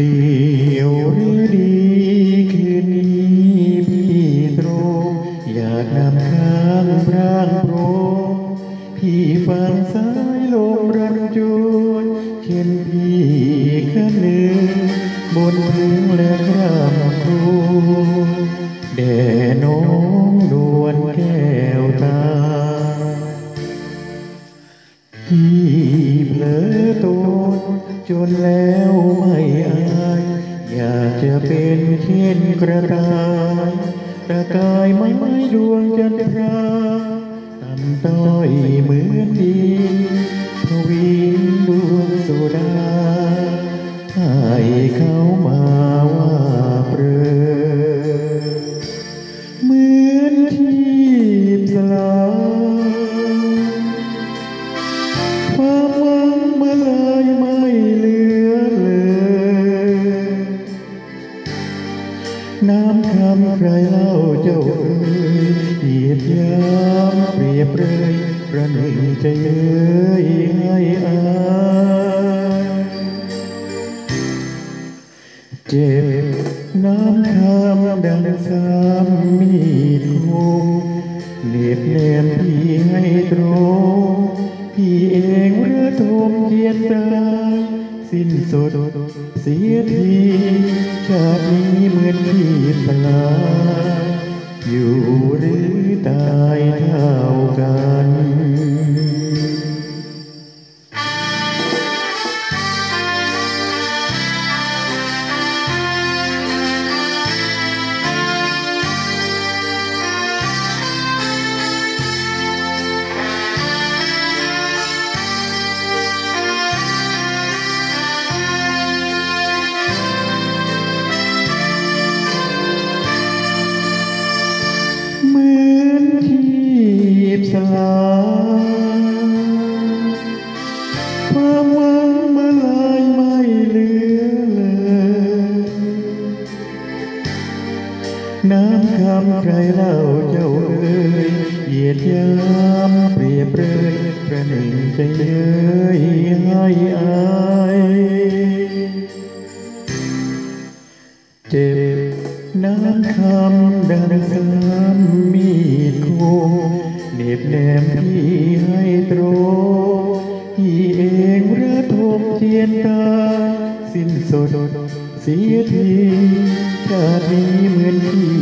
ลียวหรือดีคืนนี้พี่ตรงอยากนำค้างพรางโปรดพี่ฟังสายลมรันจวนเข็นพี่ข้าเนื้อบนพื้นและกรามครูแด่น้องดู นแล้วไม่อาย อยากจะเป็นเช่นกระต่ายแต่กายไม่ไม่ดวงจันทราต่ำต้อยเหมือนดิ คำใครเล่าเจ้าเอ่ยเหยียดยามเปรียบเลยประหนึ่งใจเอ่ยให้อายเจ็บน้ำคำดังสามมีดคมเหน็บแนมพี่ให้ตรงพี่เองเรือทมเทียนตายสิ้นสุดเสียที ชาตินี้เหมือนที่สลายอยู่หรือตายเท่ากัน ความหวังเมื่อลายไม่เหลือเลยน้ำคำใครเล่าเจ้าเอ่ยเหยียดยามเปรียบเลยประหนึ่งใจเย้ยให้อายเจ็บน้ำคำดังสามมีดคเน็บแนมพี่ เรือทมเทียนตาสิ้นสุดเสียทีชาตินี้เหมือนที่